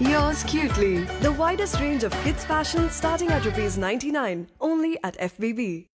Yours cutely. The widest range of kids fashion starting at rupees 99 only at FBB.